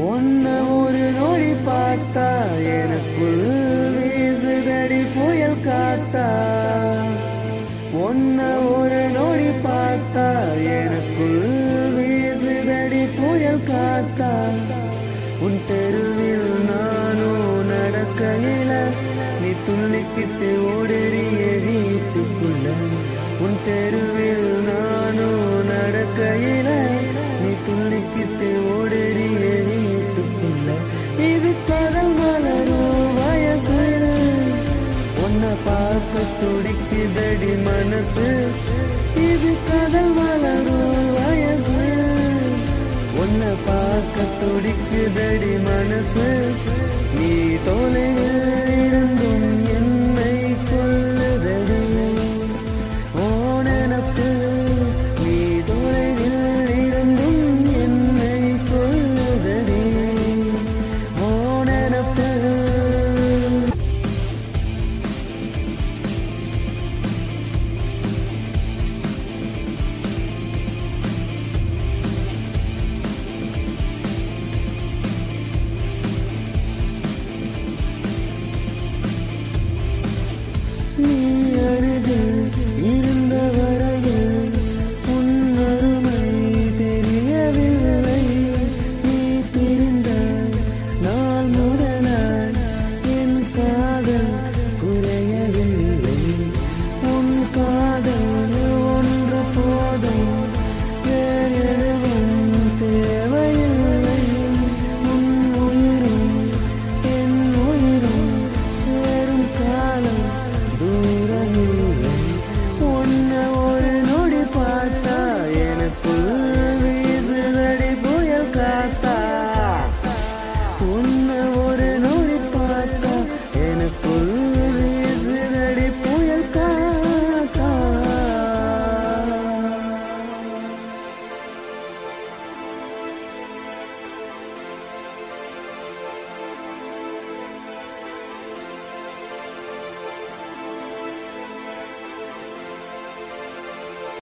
ஒன்ன ஒரு நொடி பார்த்தா எனக்குள் வீசுதடி புயல் காத்தா. ஒன்ன ஒரு நொடி பார்த்தா எனக்குள் வீசுதடி புயல் காத்தா. உன் தெருவில் நானும் நடக்கையில நீ துள்ளிக்கிட்டு ஓடுறிய வீட்டுக்குள்ள. உன் தெரு பார்க்க துடிக்குதடி மனசு. இது கதல் வளரும் வயசு. உன்னை பார்க்க துடிக்குதடி மனசு. நீ தொலை me.